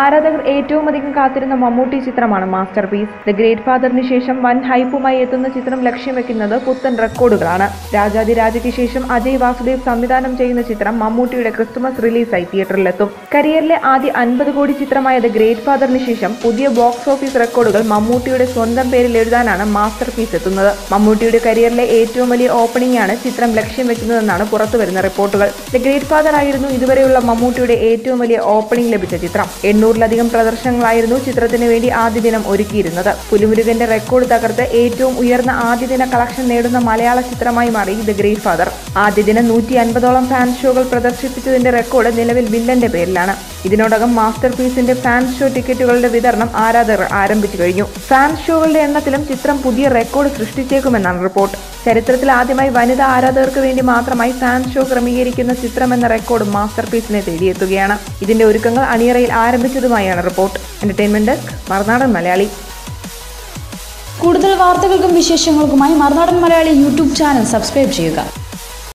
ആരാധകർ ഏറ്റവും അധികം കാത്തിരുന്ന മമ്മൂട്ടി ചിത്രമാണ് മാസ്റ്റർ പീസ് ദ ഗ്രേറ്റ് ഫാദറിന് ശേഷം വൻ ഹൈപ്പുമായി എത്തുന്ന ചിത്രം ലക്ഷ്യം വെക്കുന്നത് പുത്തൻ റെക്കോർഡുകളാണ്. രാജാതിരാജയ്ക്ക് ശേഷം അജയ് വാസുദേവ് സംവിധാനം ചെയ്യുന്ന ചിത്രം മമ്മൂട്ടിയുടെ ക്രിസ്തുമസ് റിലീസായി തിയേറ്ററിലെത്തും. കരിയറിലെ ആദ്യ അൻപത് കോടി ചിത്രമായ ദ ഗ്രേറ്റ് ഫാദറിന് ശേഷം പുതിയ ബോക്സ് ഓഫീസ് റെക്കോർഡുകൾ മമ്മൂട്ടിയുടെ സ്വന്തം പേരിൽ എഴുതാനാണ് മാസ്റ്റർ പീസ് എത്തുന്നത്. മമ്മൂട്ടിയുടെ കരിയറിലെ ഏറ്റവും വലിയ ഓപ്പണിംഗ് ആണ് ചിത്രം ലക്ഷ്യം വെക്കുന്നതെന്നാണ് പുറത്തുവരുന്ന റിപ്പോർട്ടുകൾ. ദ ഗ്രേറ്റ് ഫാദർ ആയിരുന്നു ഇതുവരെയുള്ള മമ്മൂട്ടിയുടെ ഏറ്റവും വലിയ ഓപ്പണിംഗ് ലഭിച്ച ചിത്രം. എണ്ണൂറിലധികം പ്രദർശനങ്ങളായിരുന്നു ചിത്രത്തിന് വേണ്ടി ആദ്യ ദിനം ഒരുക്കിയിരുന്നത്. പുലിമുരുകന്റെ റെക്കോർഡ് തകർത്ത് ഏറ്റവും ഉയർന്ന ആദ്യ ദിന കളക്ഷൻ നേടുന്ന മലയാള ചിത്രമായി മാറി ദ ഗ്രേറ്റ് ഫാദർ. ആദ്യ ദിനം നൂറ്റി അൻപതോളം ഫാൻ ഷോകൾ പ്രദർശിപ്പിച്ചതിന്റെ റെക്കോർഡ് നിലവിൽ വില്ലന്റെ പേരിലാണ്. ഇതിനോടകം മാസ്റ്റർ പീസിന്റെ ഫാൻ ഷോ ടിക്കറ്റുകളുടെ വിതരണം ആരാധകർ ആരംഭിച്ചു കഴിഞ്ഞു. ഫാൻ ഷോകളുടെ എണ്ണത്തിലും ചിത്രം പുതിയ റെക്കോർഡ് സൃഷ്ടിച്ചേക്കുമെന്നാണ് റിപ്പോർട്ട്. ചരിത്രത്തിൽ ആദ്യമായി വനിതാ ആരാധകർക്ക് വേണ്ടി മാത്രമായി ഫാൻ ഷോ ക്രമീകരിക്കുന്ന ചിത്രം എന്ന റെക്കോർഡ് മാസ്റ്റർ പീസിനെ തേടിയെത്തുകയാണ്. ഇതിന്റെ ഒരുക്കങ്ങൾ അണിയറയിൽ ആരംഭിച്ചതുമായാണ് report. Entertainment desk Marunadan Malayali. കൂടുതൽ വാർത്തകൾക്കും വിശേഷങ്ങൾക്കുമായി Marunadan Malayali YouTube channel subscribe ചെയ്യുക.